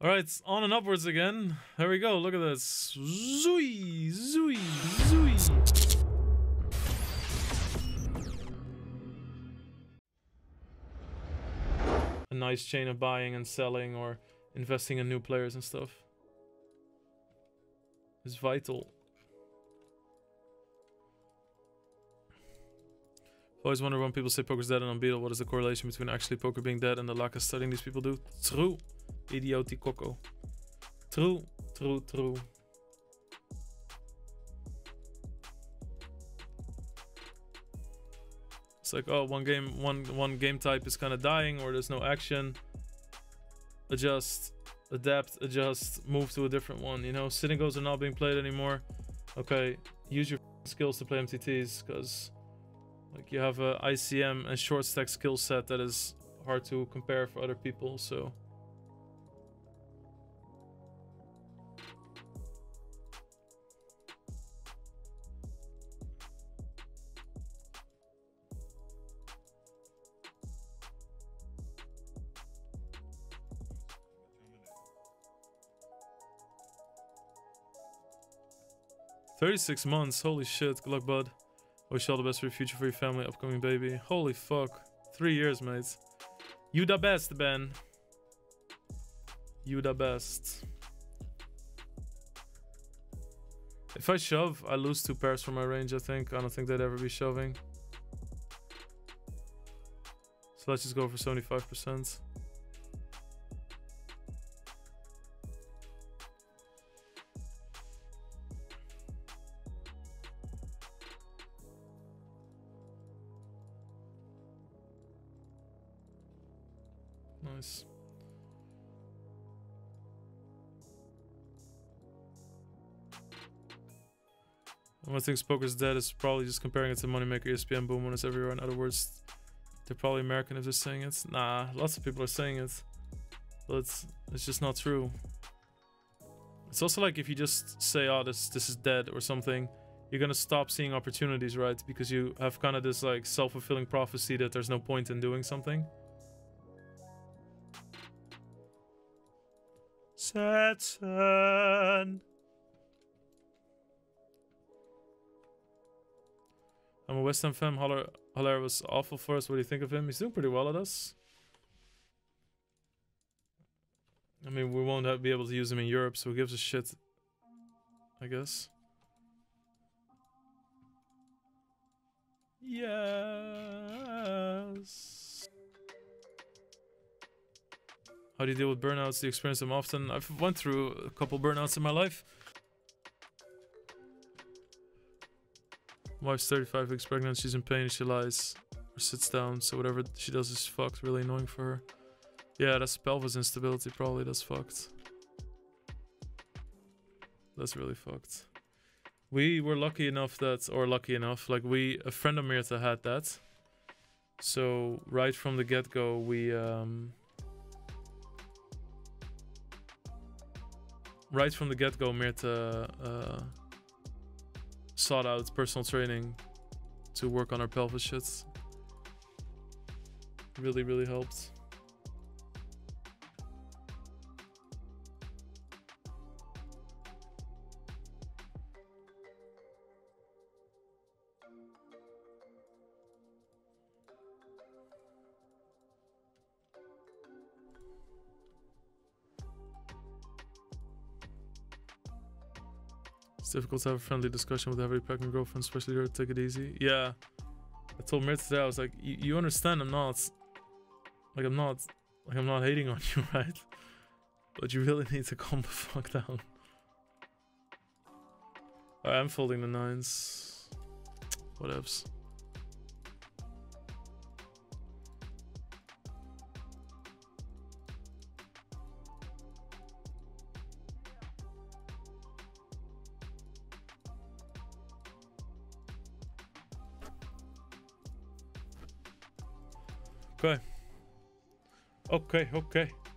All right, on and upwards again. There we go. Look at this. Zooey, zooey, zooey. A nice chain of buying and selling or investing in new players and stuff is vital. I've always wondered when people say poker's dead and unbeatable, what is the correlation between actually poker being dead and the lack of studying these people do? True. Idioti coco. True, true, true. It's like, oh, one game, one one game type is kind of dying, or there's no action. Adjust, adapt, adjust, move to a different one. You know, sitting are not being played anymore. Okay, use your skills to play MTTs, because like you have a ICM and short stack skill set that is hard to compare for other people. So. Thirty-six months. Holy shit! Good luck, bud. Wish you all the best for your future, for your family, upcoming baby. Holy fuck. Three years, mates. You the best, Ben. You the best. If I shove, I lose two pairs from my range, I think. I don't think they'd ever be shoving. So let's just go for 75%. One of the things poker's dead is probably just comparing it to Moneymaker, ESPN, Boom when it's everywhere. In other words, they're probably American if they're saying it. Nah, lots of people are saying it. But it's, it's just not true. It's also like if you just say, oh, this, this is dead or something, you're gonna stop seeing opportunities, right? Because you have kind of this like self-fulfilling prophecy that there's no point in doing something. Saturn. I'm a West Ham fan. Haller, Haller was awful for us. What do you think of him? He's doing pretty well at us. I mean, we won't be able to use him in Europe, so who gives a shit? I guess. Yes. How do you deal with burnouts? Do you experience them often? I've went through a couple burnouts in my life. Wife's 35 weeks pregnant. She's in pain. She lies or sits down. So whatever she does is fucked. Really annoying for her. Yeah, that's pelvis instability. Probably that's fucked. That's really fucked. We were lucky enough that, or lucky enough, like we, a friend of Mirta had that. So right from the get-go, we, um, right from the get-go, Mirta uh, sought out personal training to work on our pelvis shits. Really, really helped. It's difficult to have a friendly discussion with every pregnant girlfriend, especially her. Take it easy. Yeah. I told Mir today, I was like, you understand I'm not, like I'm not, like I'm not hating on you, right? But you really need to calm the fuck down. Right, I'm folding the nines. Whatevs. Okay, okay. Okay.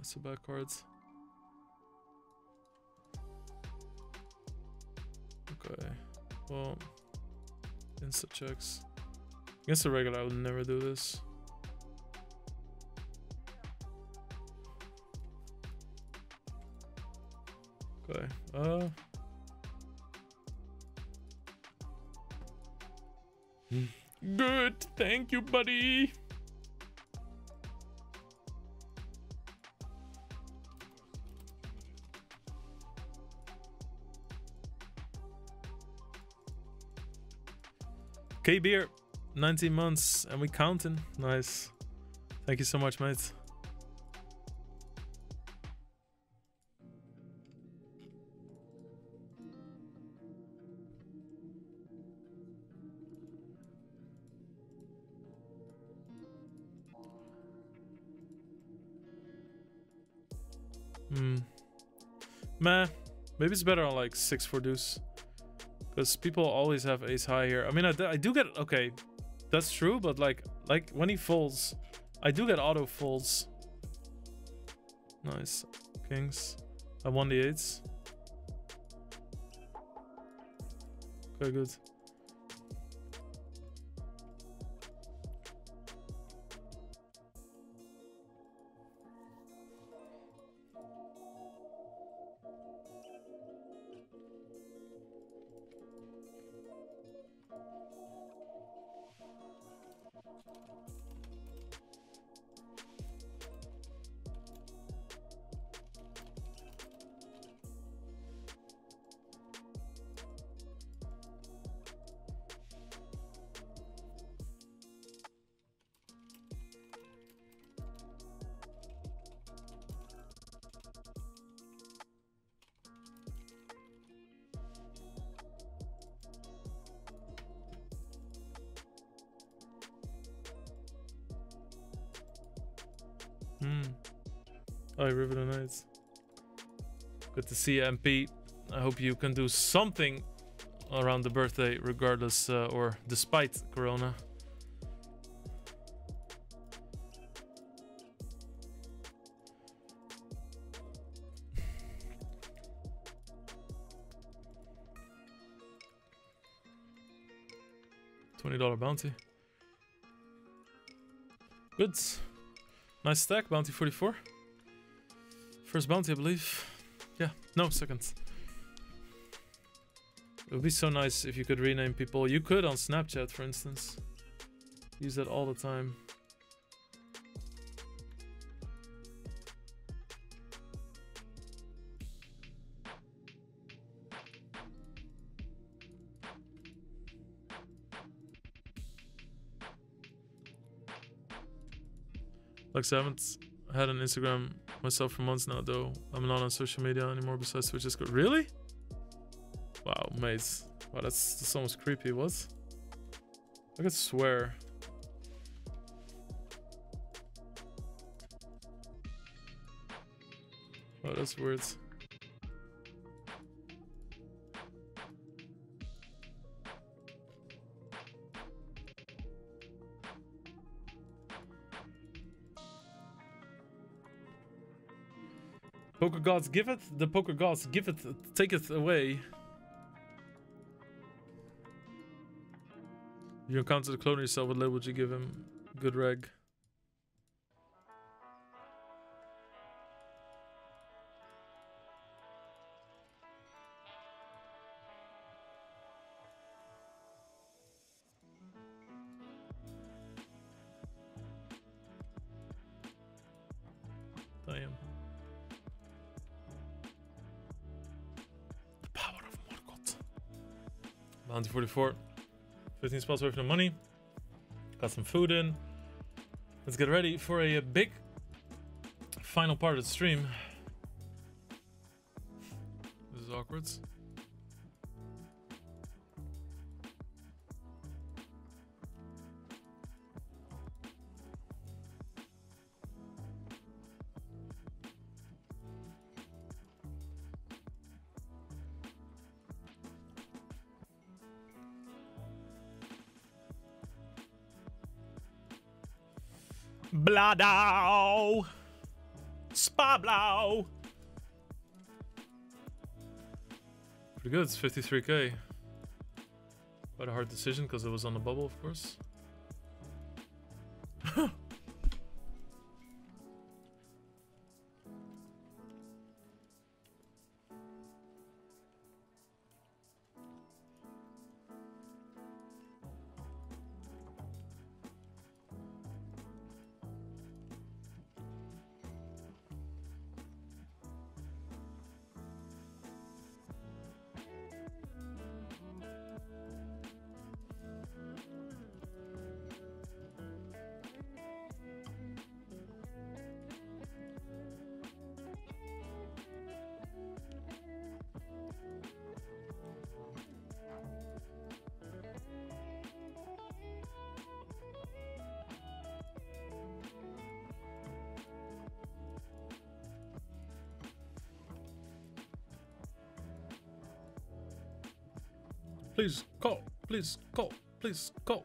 That's bad card. Okay, well, insta checks. Against the regular, I would never do this. Okay, uh. Good, thank you, buddy. K beer, 19 months, and we counting. Nice. Thank you so much, mate. Hmm. Meh. Maybe it's better on like 6 for deuce. Because people always have ace high here. I mean, I, I do get... Okay, that's true, but like like when he folds, I do get auto folds. Nice. Kings. I won the eights. Okay, good. Hmm. Oh, River Knights. Good to see you, MP. I hope you can do something around the birthday, regardless uh, or despite Corona. $20 bounty. Good. Nice stack, bounty 44. First bounty, I believe. Yeah, no, second. It would be so nice if you could rename people. You could on Snapchat, for instance. Use that all the time. Like I haven't had an Instagram myself for months now, though. I'm not on social media anymore besides Twitch. Discord. Really? Wow, mates. Wow, that's, that's almost creepy. What? I could swear. Oh, that's weird. Poker gods give it, the poker gods give it, take it away. You encounter the clone yourself, what label would you give him? Good reg. 44. 15 spots worth of money. Got some food in. Let's get ready for a, big final part of the stream. This is awkward. Bladau. Spa Blau. Pretty good. It's 53k. Quite a hard decision because it was on the bubble, of course. Please call. Please call.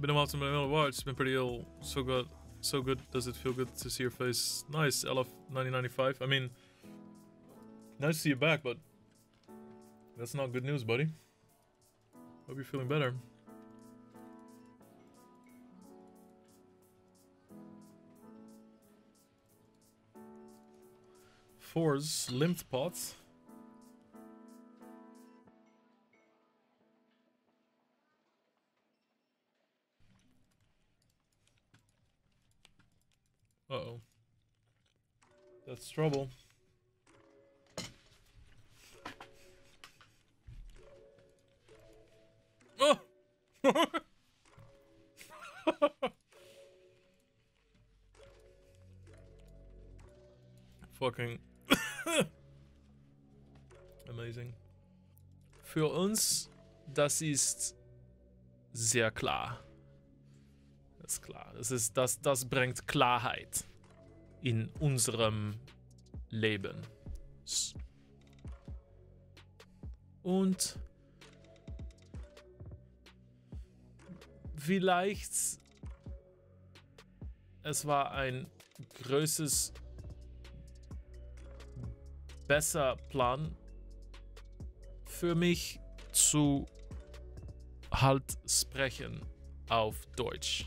Been a while since I've watched. It's been pretty ill. So good. So good. Does it feel good to see your face? Nice. LF 1995. I mean, nice to see you back, but that's not good news, buddy. Hope you're feeling better. Fours, limped pots. That's trouble. Oh! Fucking amazing. Für uns, das ist sehr klar. ist klar. Das, ist, das, das bringt Klarheit in unserem Leben. Und vielleicht es war ein größeres, besser Plan für mich zu halt sprechen auf Deutsch.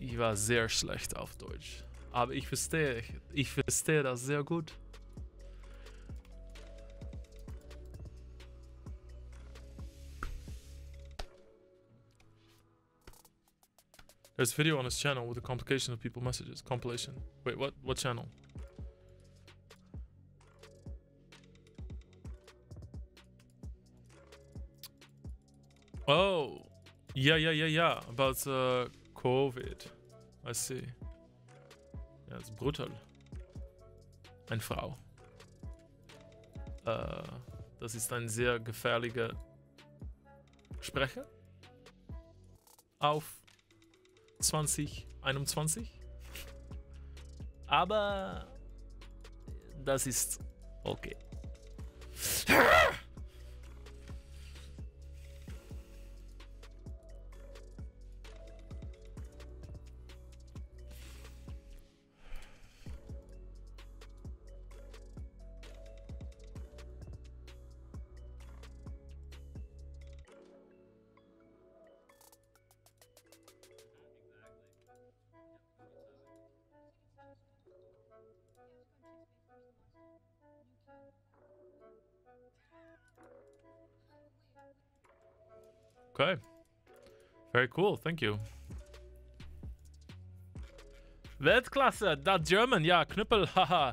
Ich war sehr schlecht auf Deutsch. Aber ich verstehe, ich verstehe das sehr gut. There's a video on his channel with a complication of people messages. Compilation. Wait, what? What channel? Oh, yeah, yeah, yeah, yeah. About uh, Covid. I see. Ja, das ist brutal. Eine Frau. Äh, das ist ein sehr gefährlicher Sprecher. Auf 2021. Aber das ist okay. Okay. Very cool. Thank you. Weltklasse, that German, yeah, Knüppel, haha.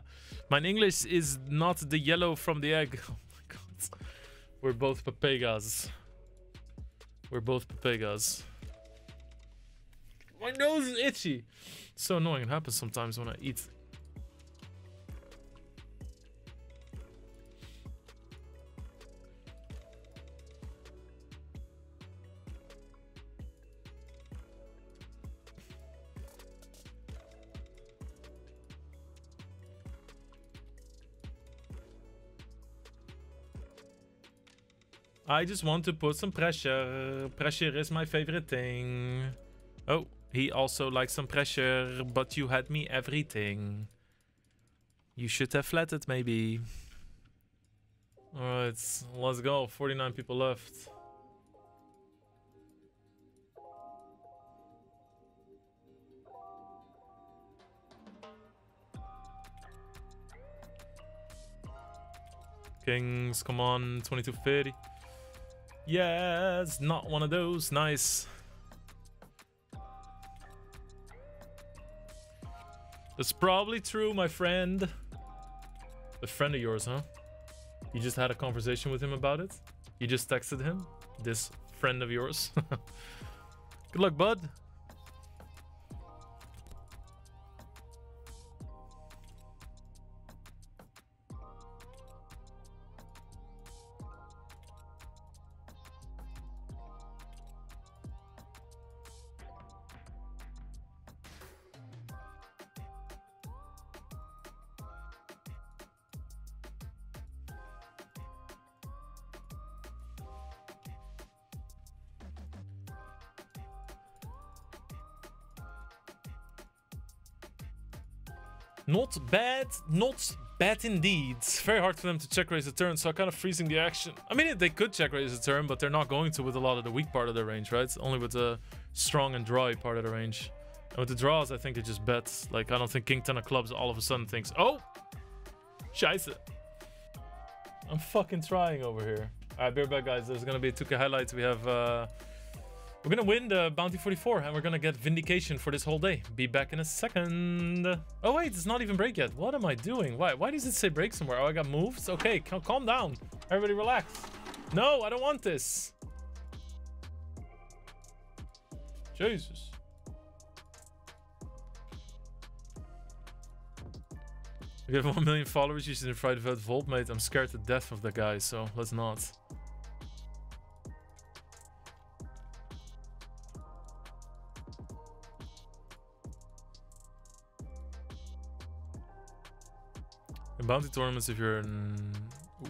My English is not the yellow from the egg. Oh my god. We're both papegas. We're both papegas. My nose is itchy. It's so annoying. It happens sometimes when I eat I just want to put some pressure. Pressure is my favorite thing. Oh, he also likes some pressure, but you had me everything. You should have flatted, maybe. Alright, let's go. 49 people left. Kings, come on, 2250. Yes, not one of those. Nice. That's probably true, my friend. A friend of yours, huh? You just had a conversation with him about it? You just texted him? This friend of yours? Good luck, bud. Bad, not bad indeed. Very hard for them to check raise the turn, so I'm kind of freezing the action. I mean, they could check raise the turn, but they're not going to with a lot of the weak part of their range, right? Only with the strong and dry part of the range. And with the draws, I think they just bet. Like, I don't think King 10 of clubs all of a sudden thinks, oh, scheiße. I'm fucking trying over here. All right, beer back, guys. There's going to be 2K highlights. We have... Uh, we're gonna win the Bounty 44 and we're gonna get Vindication for this whole day. Be back in a second. Oh wait, it's not even break yet. What am I doing? Why Why does it say break somewhere? Oh, I got moves? Okay, cal calm down. Everybody relax. No, I don't want this. Jesus. We have 1 million followers using the Friday Vote Vault, mate. I'm scared to death of that guy, so let's not. Bounty tournaments, if you're an ooh.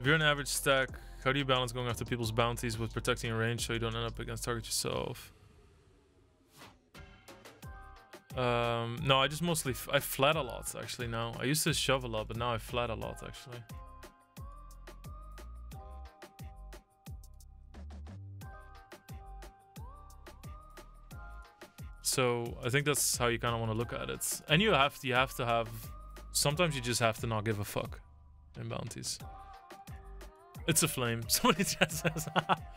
if you're an average stack, how do you balance going after people's bounties with protecting range so you don't end up against target yourself? Um, no, I just mostly I flat a lot actually now. I used to shove a lot, but now I flat a lot actually. So I think that's how you kind of want to look at it. And you have to, you have to have Sometimes you just have to not give a fuck in bounties. It's a flame. Somebody just says,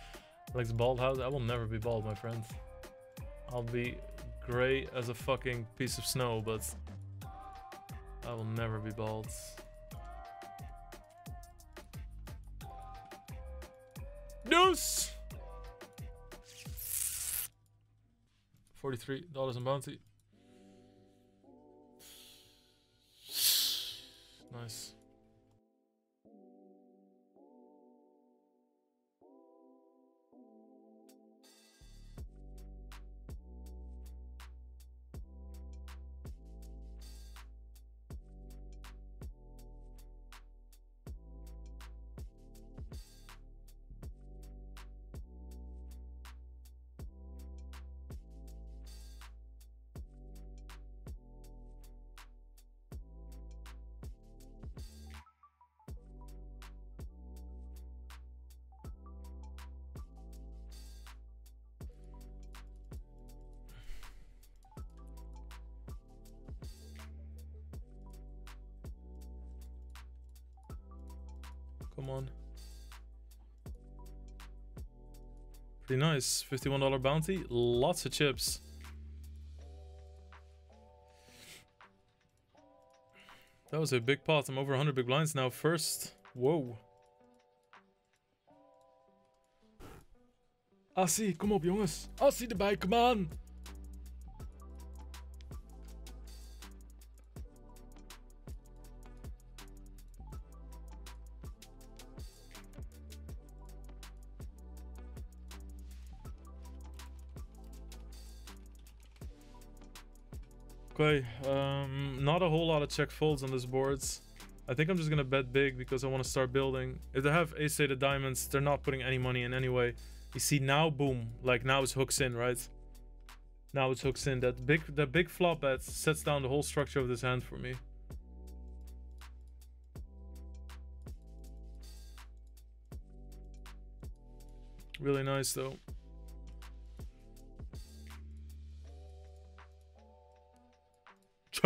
likes bald house. I will never be bald, my friend. I'll be gray as a fucking piece of snow, but I will never be bald. Deuce! $43 in bounty. Nice. Come on. Pretty nice. $51 bounty. Lots of chips. That was a big pot. I'm over 100 big blinds now. First. Whoa. Ah, Assie, kom op jongens. Assie erbij, come on. Um, not a whole lot of check folds on this board. I think I'm just gonna bet big because I want to start building. If they have ace eight of diamonds, they're not putting any money in anyway. You see now, boom, like now it's hooks in, right? Now it's hooks in. That big, that big flop bet sets down the whole structure of this hand for me. Really nice though.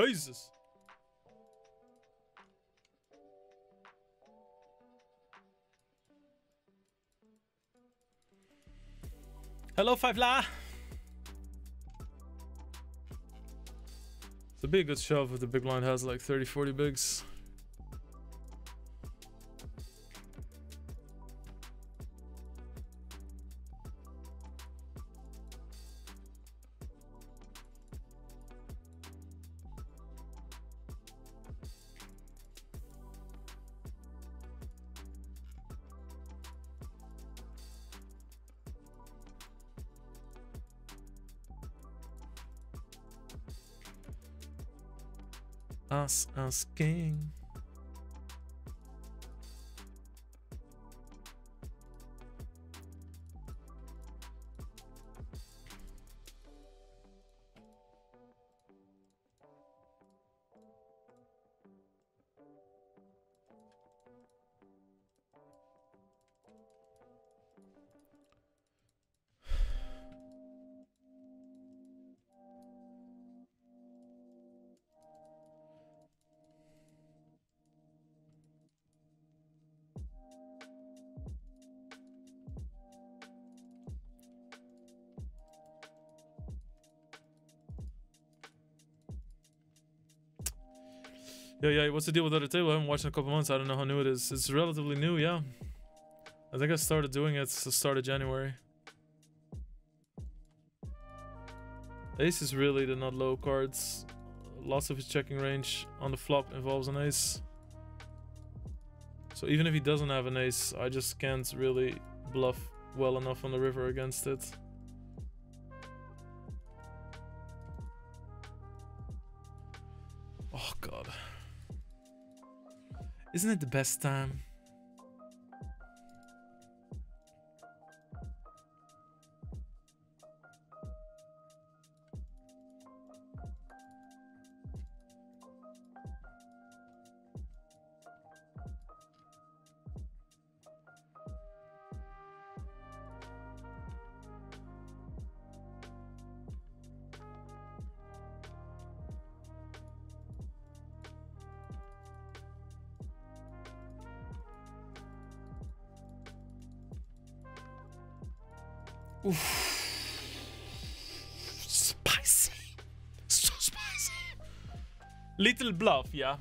Jesus. Hello, Five La. It's a big good shove if the big blind has like 30, 40 bigs. Asking. Yeah, yeah. What's the deal with Other Table? I haven't watched in a couple months. I don't know how new it is. It's relatively new, yeah. I think I started doing it the start of January. Ace is really the not low cards. Lots of his checking range on the flop involves an ace. So even if he doesn't have an ace, I just can't really bluff well enough on the river against it. Isn't it the best time? Spicy. So spicy. Little bluff, yeah.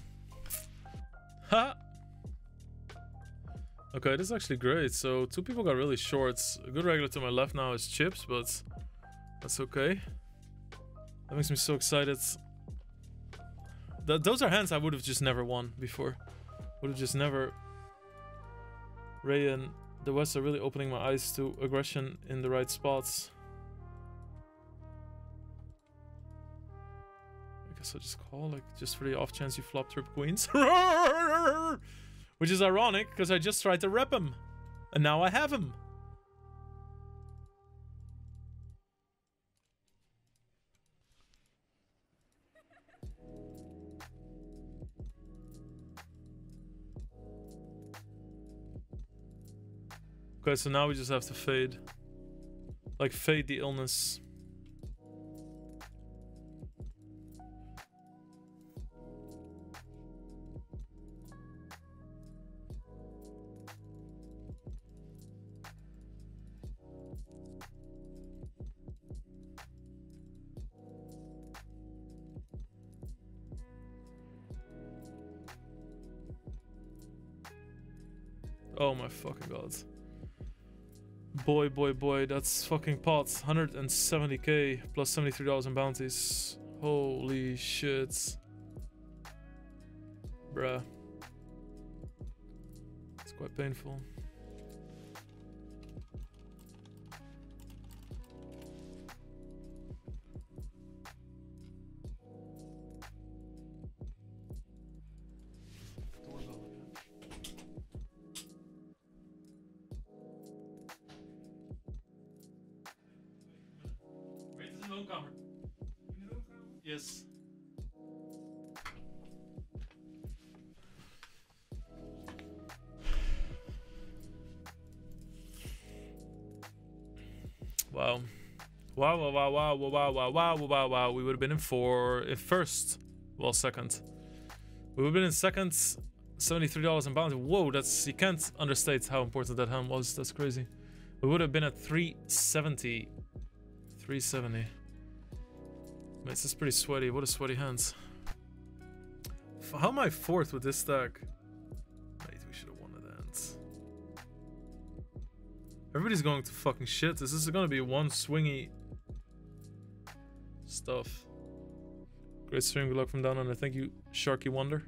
Ha. Okay, this is actually great. So two people got really shorts. A good regular to my left now is chips, but that's okay. That makes me so excited. Th those are hands I would have just never won before. Would have just never. Ray and the West are really opening my eyes to aggression in the right spots. I guess I'll just call, like, just for the off chance you flop trip queens. Which is ironic, because I just tried to rep him. And now I have him. Okay, so now we just have to fade. Like, fade the illness. Oh my fucking god. Boy, boy, boy, that's fucking pots. 170k plus 73,000 bounties. Holy shit. Bruh. It's quite painful. wow, wow, wow, wow, wow, wow, wow. We would have been in four, if first, well, second. We would have been in second, $73 in bounty. Whoa, that's, you can't understate how important that hand was. That's crazy. We would have been at 370. 370. Man, this is pretty sweaty. What a sweaty hands. How am I fourth with this stack? We should have won that. Everybody's going to fucking shit. This is gonna be one swingy stuff. Great stream. Good luck from down under. Thank you, Sharky Wonder.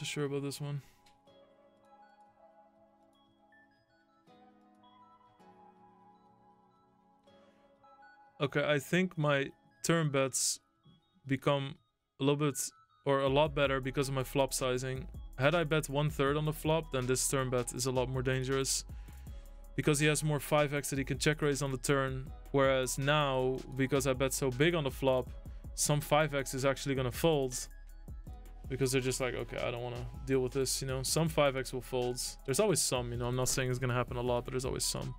So sure about this one. Okay, I think my turn bets become a little bit or a lot better because of my flop sizing. Had I bet one third on the flop, then this turn bet is a lot more dangerous. Because he has more 5x that he can check raise on the turn. Whereas now, because I bet so big on the flop, some 5x is actually going to fold because they're just like, okay, I don't want to deal with this, you know. Some 5x will folds. There's always some, you know. I'm not saying it's going to happen a lot, but there's always some.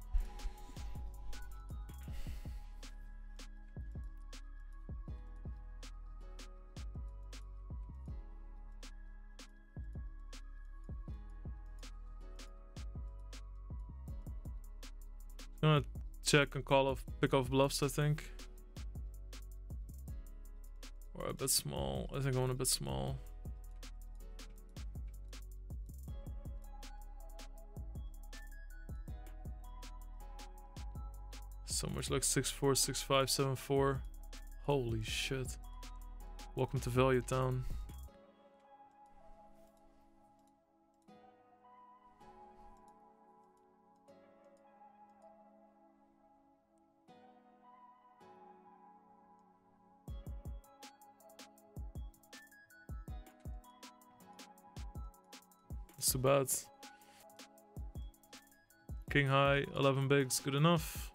I'm gonna check and call off, pick off bluffs, I think. Or a bit small. I think I want a bit small. So much like 6'4", 6'5", 7'4". Holy shit. Welcome to Value Town. It's too bad. King high, 11 bigs, good enough.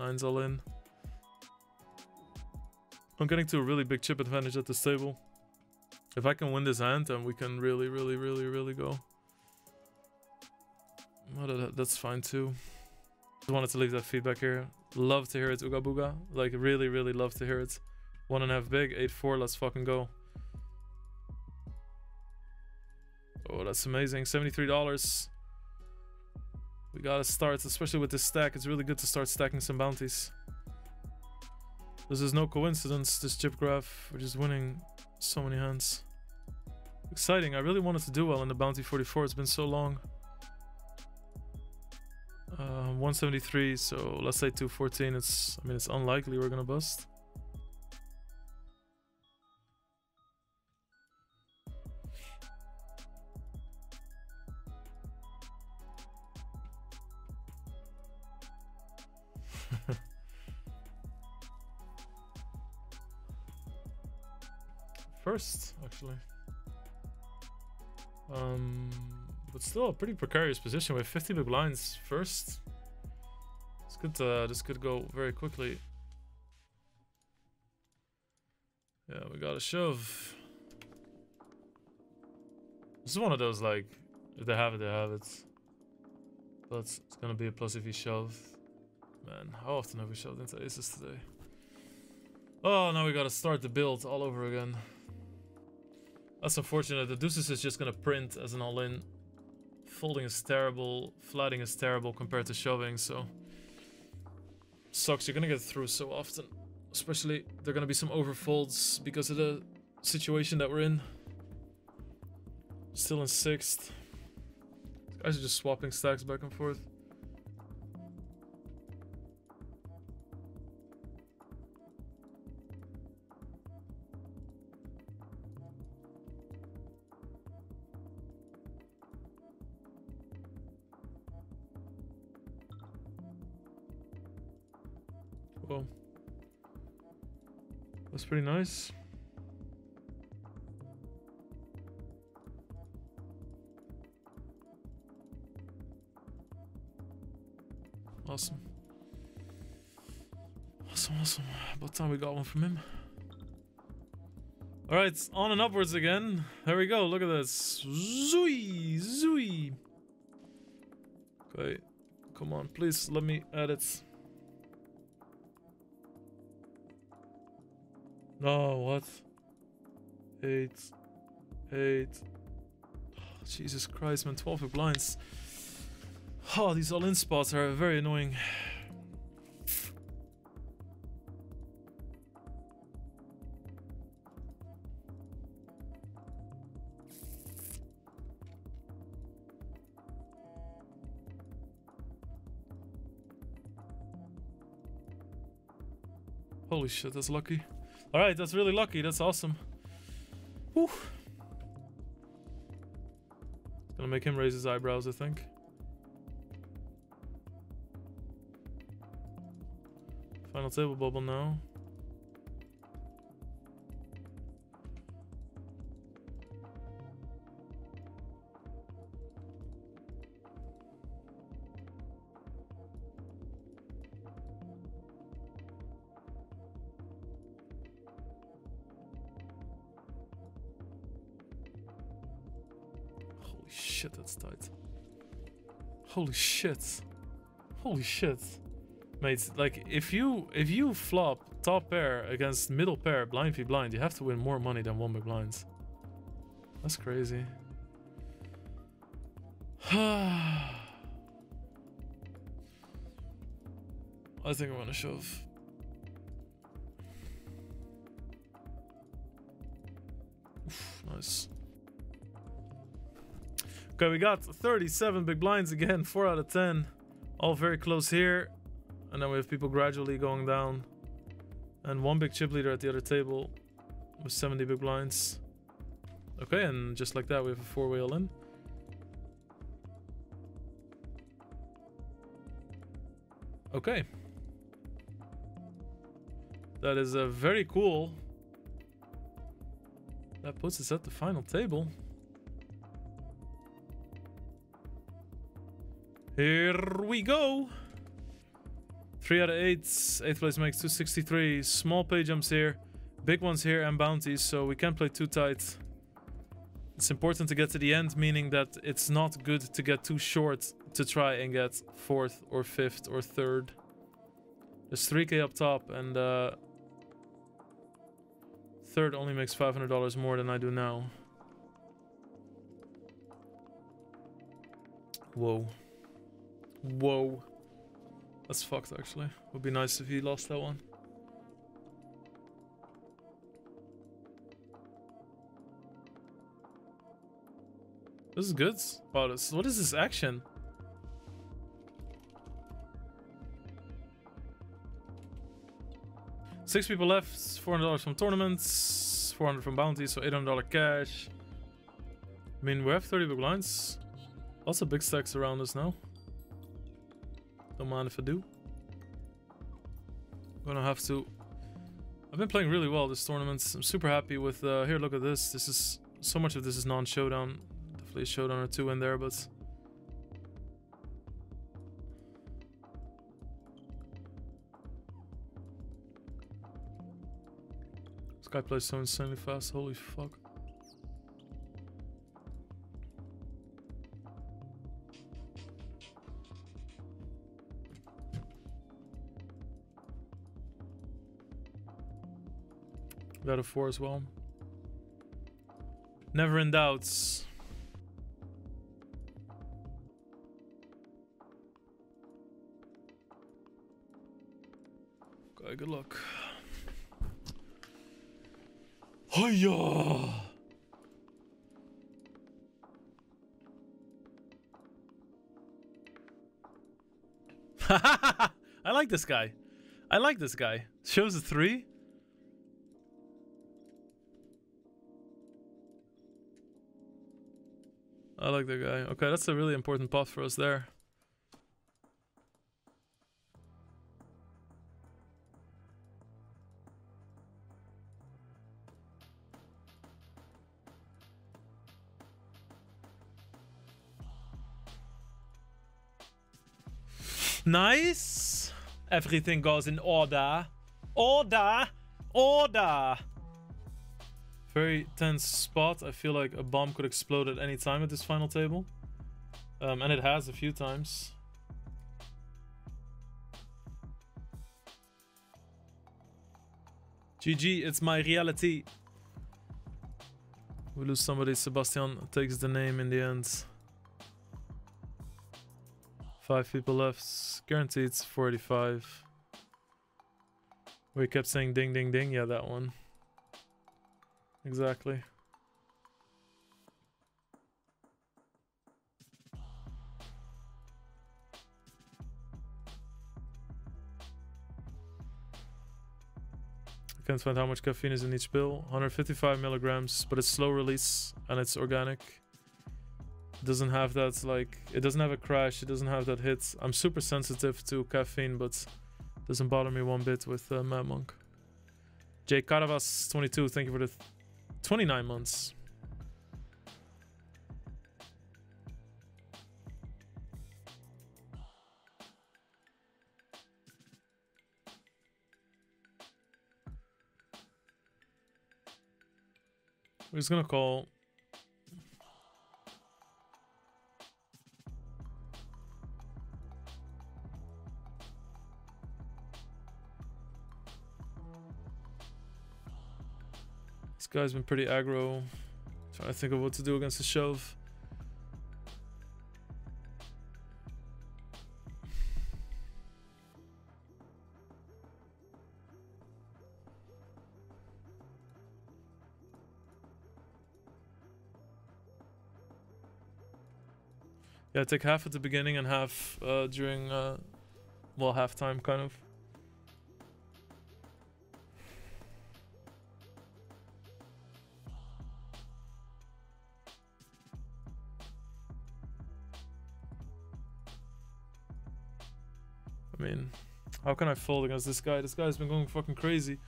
Nine's all in. I'm getting to a really big chip advantage at this table. If I can win this hand, then we can really, really, really, really go. That's fine too. Just wanted to leave that feedback here. Love to hear it, Uga Booga. Like, really, really love to hear it. One and a half big, 8-4, let's fucking go. Oh, that's amazing. $73. We gotta start, especially with this stack. It's really good to start stacking some bounties. This is no coincidence, this chip graph. We're just winning so many hands. Exciting. I really wanted to do well in the bounty 44. It's been so long. Uh, 173, so let's say 214. It's, I mean, it's unlikely we're gonna bust. First, actually. Um, but still a pretty precarious position with 50 big blinds first. This could, uh, this could go very quickly. Yeah, we got a shove. This is one of those, like, if they have it, they have it. But it's gonna be a plus if you shove. Man, how often have we shoved into aces today? Oh, now we gotta start the build all over again. That's unfortunate. The deuces is just gonna print as an all-in. Folding is terrible. Flatting is terrible compared to shoving, so... Sucks, you're gonna get through so often. Especially, there are gonna be some overfolds because of the situation that we're in. Still in sixth. Guys are just swapping stacks back and forth. Pretty nice. Awesome. Awesome, awesome. About time we got one from him. Alright, on and upwards again. There we go, look at this. Zooey, zooey. Okay, come on, please let me edit. No, what? Eight. Eight. Oh, Jesus Christ, man. 12 big blinds. Oh, these all-in spots are very annoying. Holy shit, that's lucky. Alright, that's really lucky. That's awesome. Whew. It's gonna make him raise his eyebrows, I think. Final table bubble now. Holy shit. Holy shit. Mate, like if you if you flop top pair against middle pair blind v blind, you have to win more money than one big blinds. That's crazy. I think I'm gonna shove. Okay, we got 37 big blinds again, 4 out of 10. All very close here. And then we have people gradually going down. And one big chip leader at the other table with 70 big blinds. Okay, and just like that, we have a four-way all in. Okay. That is a uh, very cool. That puts us at the final table. Here we go. Three out of eight. Eighth place makes 263. Small pay jumps here. Big ones here and bounties, so we can't play too tight. It's important to get to the end, meaning that it's not good to get too short to try and get fourth or fifth or third. There's 3k up top and uh, third only makes $500 more than I do now. Whoa. Whoa. That's fucked actually. Would be nice if he lost that one. This is good. Wow, this, what is this action? Six people left, $400 from tournaments, 400 from bounties, so $800 cash. I mean, we have 30 big blinds. Lots of big stacks around us now. Don't mind if I do. Gonna have to... I've been playing really well this tournament. I'm super happy with... Uh, here, look at this. This is... So much of this is non-showdown. Definitely a showdown or two in there, but... This guy plays so insanely fast. Holy fuck. Got a four as well. Never in doubts. Okay, good luck. Hiya! I like this guy. I like this guy. Shows a three. I like that guy. Okay, that's a really important pot for us there. Nice. Everything goes in order. Order. Order. Very tense spot. I feel like a bomb could explode at any time at this final table. Um, and it has a few times. GG, it's my reality. We lose somebody. Sebastian takes the name in the end. Five people left. Guaranteed it's 45. We kept saying ding ding ding. Yeah, that one. Exactly. I can't find how much caffeine is in each pill. 155 milligrams, but it's slow release and it's organic. It doesn't have that like it doesn't have a crash. It doesn't have that hit. I'm super sensitive to caffeine, but doesn't bother me one bit with uh, Mad Monk. Jake Caravas 22. Thank you for the 29 months. We're just gonna call. This guy's been pretty aggro. Trying to think of what to do against the shove. Yeah, take half at the beginning and half uh, during, uh, well, halftime, kind of. Can I fold against this guy? This guy's been going fucking crazy.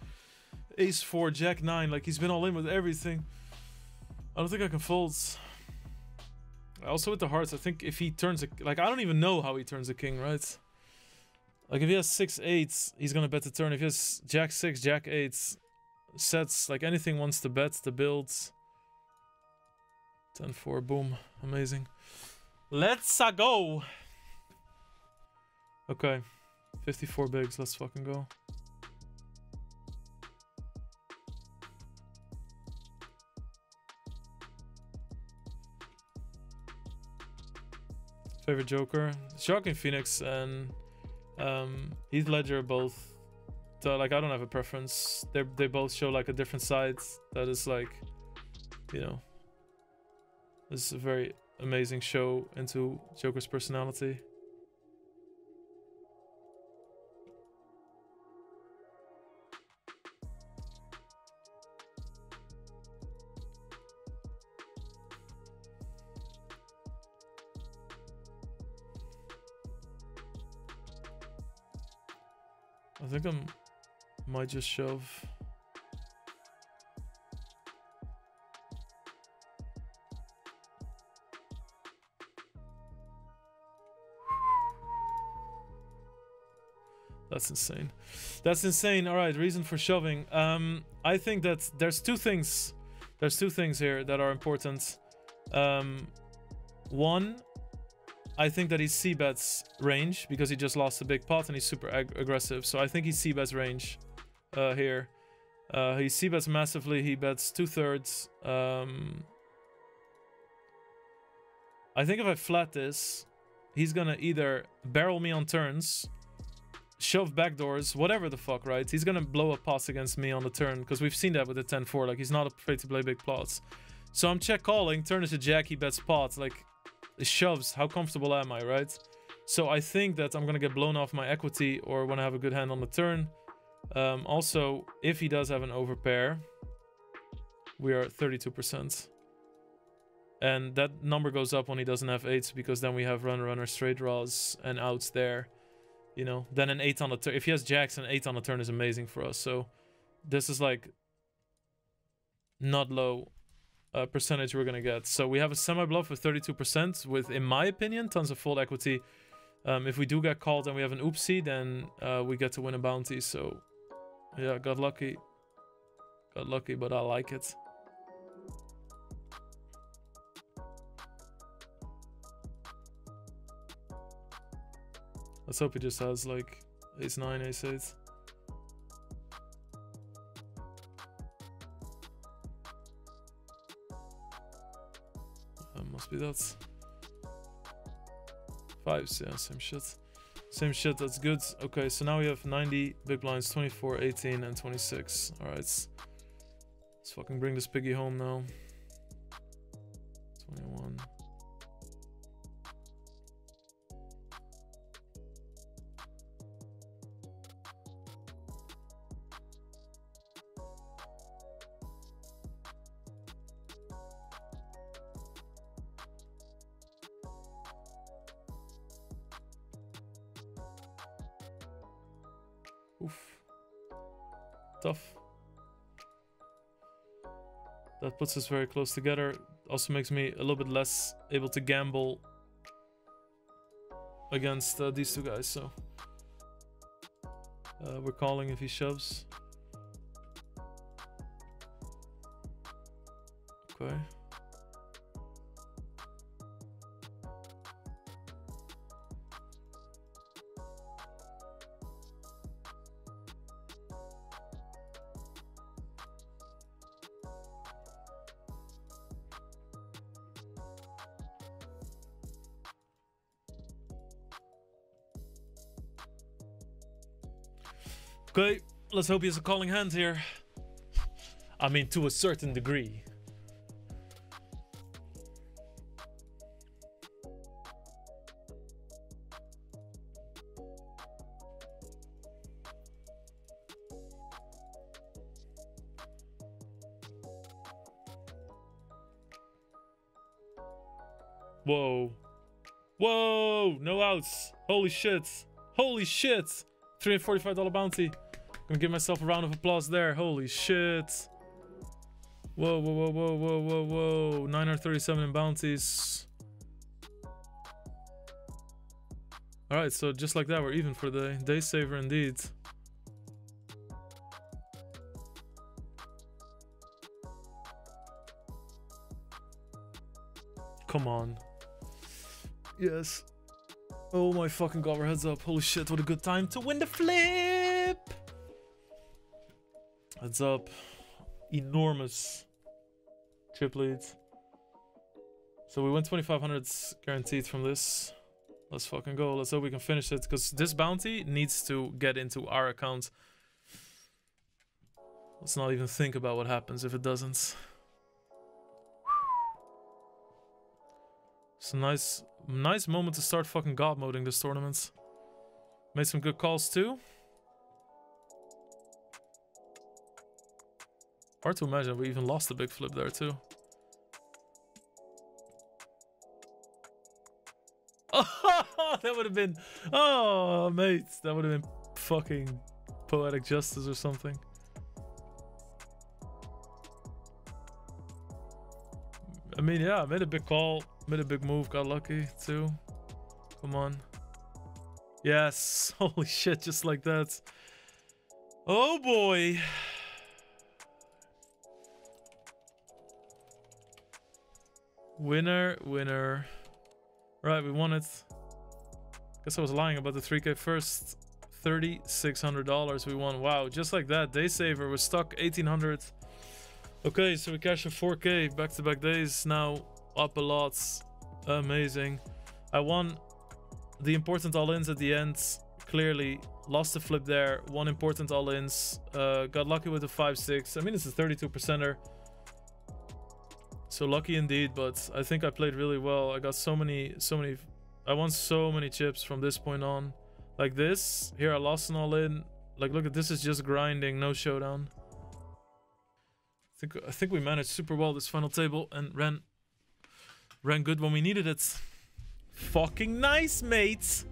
Ace 4, Jack 9, like he's been all in with everything. I don't think I can fold. Also with the hearts, I think if he turns a like I don't even know how he turns a king, right? Like if he has six eights, he's gonna bet the turn. If he has Jack six, Jack eights, sets like anything wants to bet the builds. 10-4, boom, amazing. Let's -a go. Okay, 54 bigs. Let's fucking go. Favorite Joker? Joaquin Phoenix and um, Heath Ledger both. So, like I don't have a preference. They they both show like a different side that is like, you know. This is a very amazing show into Joker's personality. Think I might just shove. That's insane. That's insane. All right, reason for shoving. Um, I think that there's two things. There's two things here that are important. Um, one, I think that he's c-bets range because he just lost a big pot and he's super ag aggressive. So I think he's c-bets range uh, here. Uh, he c-bets massively. He bets two-thirds. Um, I think if I flat this, he's gonna either barrel me on turns, shove backdoors, whatever the fuck, right? He's gonna blow a pot against me on the turn, because we've seen that with the 10-4. Like, he's not afraid to play big plots. So I'm check calling, turn is a jack, he bets pots. Like, shoves, how comfortable am I, right? So I think that I'm gonna get blown off my equity or when I have a good hand on the turn. Um, also, if he does have an overpair, we are at 32%. And that number goes up when he doesn't have eights because then we have runner, runner, straight draws and outs there. You know, then an eight on the turn. If he has jacks, an eight on the turn is amazing for us. So this is like not low uh, percentage we're going to get. So we have a semi-bluff with 32% with, in my opinion, tons of fold equity. Um, if we do get called and we have an oopsie, then uh, we get to win a bounty. So yeah, got lucky. Got lucky, but I like it. Let's hope he just has like ace 9, ace 8. Be that. Fives, yeah, same shit. Same shit, that's good. Okay, so now we have 90 big blinds, 24, 18, and 26. Alright. Let's fucking bring this piggy home now. 21. Tough. That puts us very close together. Also makes me a little bit less able to gamble against uh, these two guys, so... Uh, we're calling if he shoves. Let's hope he has a calling hand here. I mean, to a certain degree. Whoa. Whoa! No outs. Holy shit. Holy shit. $345 bounty. Give myself a round of applause there. Holy shit. Whoa, whoa, whoa, whoa, whoa, whoa, whoa. 937 in bounties. Alright, so just like that, we're even for the day saver indeed. Come on. Yes. Oh my fucking god, we're heads up. Holy shit, what a good time to win the flip! Heads up. Enormous chip leads. So we win 2500 guaranteed from this. Let's fucking go. Let's hope we can finish it. Because this bounty needs to get into our account. Let's not even think about what happens if it doesn't. It's a nice, nice moment to start fucking god moding this tournament. Made some good calls too. Hard to imagine we even lost a big flip there too. Oh, that would have been, oh, mate, that would have been fucking poetic justice or something. I mean, yeah, I made a big call, made a big move, got lucky too. Come on. Yes, holy shit, just like that. Oh boy. Winner, winner. Right, we won it. Guess I was lying about the 3k first. $3,600 we won. Wow, just like that. Day saver was stuck 1800 Okay, so we cashed a 4k back-to-back -back days. Now up a lot. Amazing. I won the important all-ins at the end. clearly. Lost the flip there. One important all-ins. Uh, got lucky with the 5-6. I mean, it's a 32%er. So lucky indeed, but I think I played really well. I got so many, so many... I won so many chips from this point on. Like this. Here, I lost an all-in. Like, look at this is just grinding. No showdown. I think, I think we managed super well this final table and ran, ran good when we needed it. Fucking nice, mates!